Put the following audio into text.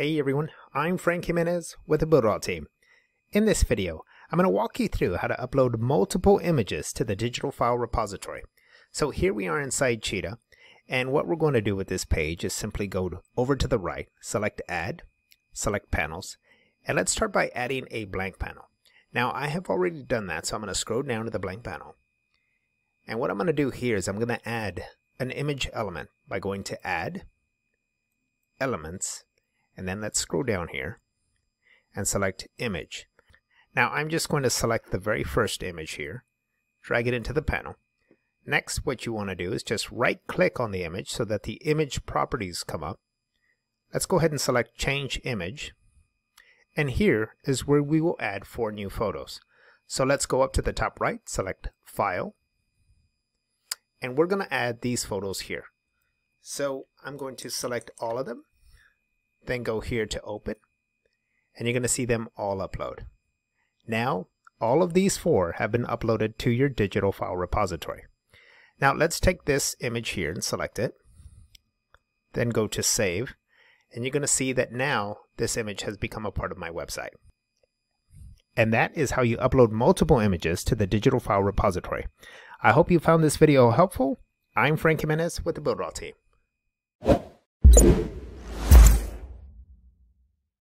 Hey everyone, I'm Frank Jimenez with the Builderall team. In this video, I'm going to walk you through how to upload multiple images to the digital file repository. So here we are inside Cheetah, and what we're going to do with this page is simply go over to the right, select Add, select Panels, and let's start by adding a blank panel. Now I have already done that, so I'm going to scroll down to the blank panel. And what I'm going to do here is I'm going to add an image element by going to Add, Elements, and then let's scroll down here and select image. Now I'm just going to select the very first image here, drag it into the panel. Next, what you want to do is just right click on the image so that the image properties come up. Let's go ahead and select change image. And here is where we will add four new photos. So let's go up to the top right, select file, and we're going to add these photos here. So I'm going to select all of them then go here to open and you're going to see them all upload. Now, all of these four have been uploaded to your digital file repository. Now let's take this image here and select it. Then go to save and you're going to see that now this image has become a part of my website. And that is how you upload multiple images to the digital file repository. I hope you found this video helpful. I'm Frank Jimenez with the Builderall team.